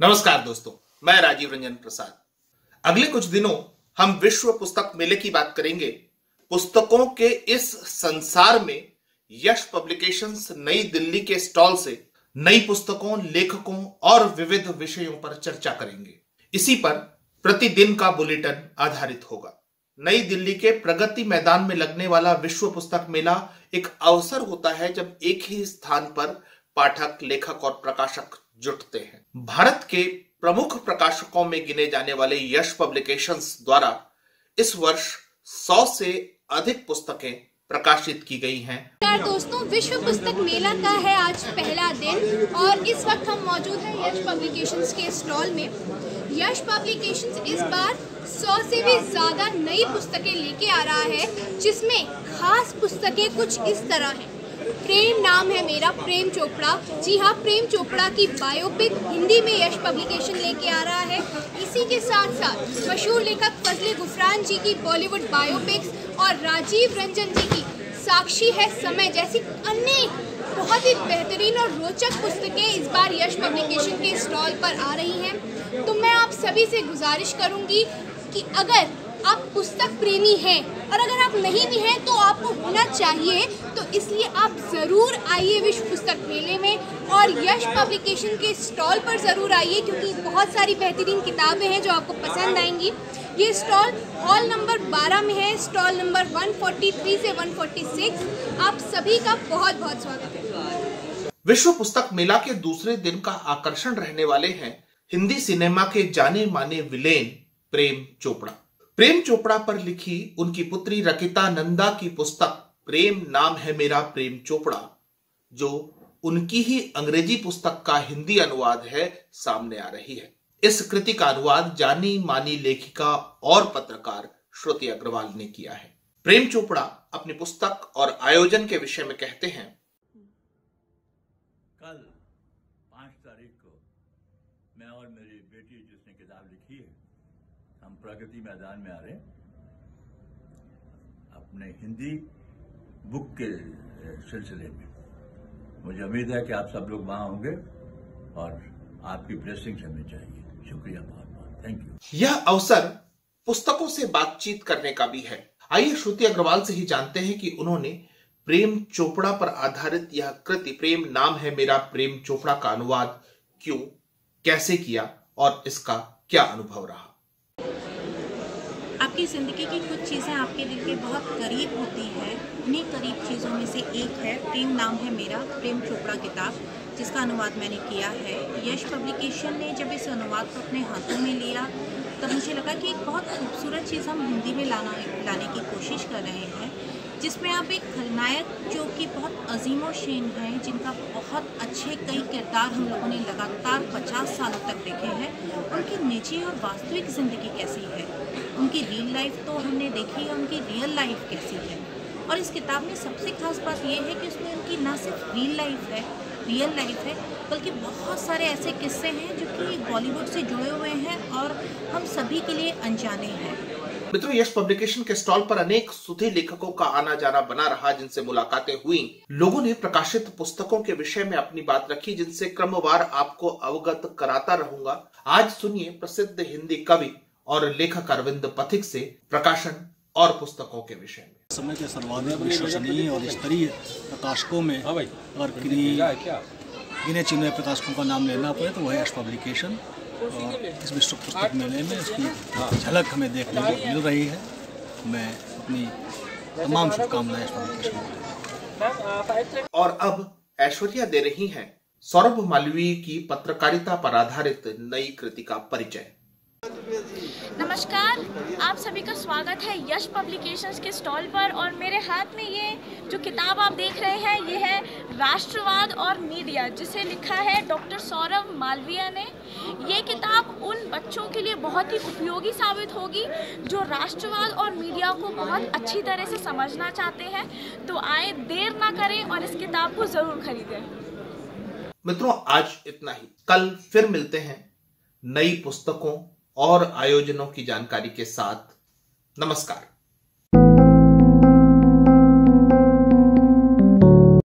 नमस्कार दोस्तों, मैं राजीव रंजन प्रसाद। अगले कुछ दिनों हम विश्व पुस्तक मेले की बात करेंगे। पुस्तकों के इस संसार में यश पब्लिकेशंस नई दिल्ली के स्टॉल से नई पुस्तकों, लेखकों और विविध विषयों पर चर्चा करेंगे। इसी पर प्रतिदिन का बुलेटिन आधारित होगा। नई दिल्ली के प्रगति मैदान में लगने वाला विश्व पुस्तक मेला एक अवसर होता है जब एक ही स्थान पर पाठक, लेखक और प्रकाशक जुटते हैं। भारत के प्रमुख प्रकाशकों में गिने जाने वाले यश पब्लिकेशंस द्वारा इस वर्ष 100 से अधिक पुस्तकें प्रकाशित की गई हैं। दोस्तों, विश्व पुस्तक मेला का है आज पहला दिन और इस वक्त हम मौजूद हैं यश पब्लिकेशंस के स्टॉल में। यश पब्लिकेशंस इस बार 100 से भी ज़्यादा नई पुस्तकें लेके आ रहा है, जिसमें खास पुस्तकें कुछ इस तरह हैं। प्रेम नाम है मेरा, प्रेम चोपड़ा। जी हाँ प्रेम चोपड़ा की बायोपिक हिंदी में यश पब्लिकेशन लेके आ रहा है। इसी के साथ साथ मशहूर लेखक फजले गुफरान जी की बॉलीवुड बायोपिक्स और राजीव रंजन जी की साक्षी है समय जैसी अन्य बहुत ही बेहतरीन और रोचक पुस्तकें इस बार यश पब्लिकेशन के स्टॉल पर आ रही हैं। तो मैं आप सभी से गुजारिश करूँगी कि अगर आप पुस्तक प्रेमी हैं और अगर आप नहीं भी हैं तो आपको होना चाहिए तो इसलिए आप ज़रूर आइए विश्व पुस्तक मेले में और यश पब्लिकेशन के स्टॉल पर ज़रूर आइए, क्योंकि बहुत सारी बेहतरीन किताबें हैं जो आपको पसंद आएँगी। ये स्टॉल हॉल नंबर 12 में है स्टॉल नंबर 143 से 146 आप सभी का बहुत बहुत स्वागत है। विश्व पुस्तक मेला के दूसरे दिन का आकर्षण रहने वाले हैं हिंदी सिनेमा के जाने माने विलेन प्रेम चोपड़ा। प्रेम चोपड़ा पर लिखी उनकी पुत्री रकिता नंदा की पुस्तक, प्रेम नाम है मेरा प्रेम चोपड़ा, जो उनकी ही अंग्रेज़ी पुस्तक का हिंदी अनुवाद है, सामने आ रही है। इस कृति का अनुवाद जानी मानी लेखिका और पत्रकार श्रुति अग्रवाल ने किया है। प्रेम चोपड़ा अपनी पुस्तक और आयोजन के विषय में कहते हैं, कल पाँच तारीख को मैं और मेरी बेटी जिसने किताब लिखी है हम प्रगति मैदान में आ रहे हैं अपने हिंदी बुक के सिलसिले में। मुझे उम्मीद है कि आप सब लोग वहाँ होंगे और आपकी ब्लेसिंग हमें चाहिए। शुक्रिया बहुत बहुत। थैंक यू यह अवसर पुस्तकों से बातचीत करने का भी है। आइए श्रुति अग्रवाल से ही जानते हैं कि उन्होंने प्रेम चोपड़ा पर आधारित यह कृति, प्रेम नाम है मेरा, प्रेम चोपड़ा का अनुवाद क्यों, कैसे किया और इसका क्या अनुभव रहा। आपकी ज़िंदगी की कुछ चीज़ें आपके दिल के बहुत करीब होती हैं। उन्हीं करीब चीज़ों में से एक है, प्रेम नाम है मेरा, प्रेम चोपड़ा किताब, जिसका अनुवाद मैंने किया है। यश पब्लिकेशन ने जब इस अनुवाद को अपने हाथों में लिया, तब मुझे लगा कि एक बहुत खूबसूरत चीज़ हम हिंदी में लाना, लाने की कोशिश कर रहे हैं। जिसमें आप एक खलनायक जो कि बहुत अजीम व शेन हैं, जिनका बहुत अच्छे कई किरदार हम लोगों ने लगातार 50 सालों तक देखे हैं, उनकी निजी और वास्तविक ज़िंदगी कैसी है? उनकी रियल लाइफ तो हमने देखी है, उनकी रियल लाइफ कैसी है? और इस किताब में सबसे खास बात यह है कि उसमें उनकी ना सिर्फ़ रियल लाइफ है रियल लाइफ है, बल्कि बहुत सारे ऐसे किस्से हैं जो कि बॉलीवुड से जुड़े हुए हैं और हम सभी के लिए अनजाने हैं। मित्रों यश पब्लिकेशन के स्टॉल पर अनेक सुधी लेखकों का आना जाना बना रहा जिनसे मुलाकातें हुई। लोगों ने प्रकाशित पुस्तकों के विषय में अपनी बात रखी जिनसे क्रमवार आपको अवगत कराता रहूँगा। आज सुनिए प्रसिद्ध हिंदी कवि और लेखक अरविंद पथिक से प्रकाशन और पुस्तकों के विषय में। समय के सर्वाधिक विश्वसनीय और स्तरीय प्रकाशकों में हाँ अगर गिने चुने प्रकाशकों का नाम लेना पड़े तो वह यश पब्लिकेशन और इस विश्व पुस्तक मेले में इसकी झलक हमें देखने को मिल रही है। मैं अपनी तमाम शुभकामनाएँ स्वामी और अब ऐश्वर्या दे रही हैं सौरभ मालवीय की पत्रकारिता पर आधारित नई कृति का परिचय। नमस्कार, आप सभी का स्वागत है यश पब्लिकेशंस के स्टॉल पर और मेरे हाथ में ये जो किताब आप देख रहे हैं, ये है राष्ट्रवाद और मीडिया, जिसे लिखा है डॉक्टर सौरभ मालविया ने। ये किताब उन बच्चों के लिए बहुत ही उपयोगी साबित होगी, जो राष्ट्रवाद और मीडिया को बहुत अच्छी तरह से समझना चाहते हैं। तो आए देर ना करें और इस किताब को ज़रूर खरीदें। मित्रों, आज इतना ही। कल फिर मिलते हैं नई पुस्तकों और आयोजनों की जानकारी के साथ नमस्कार।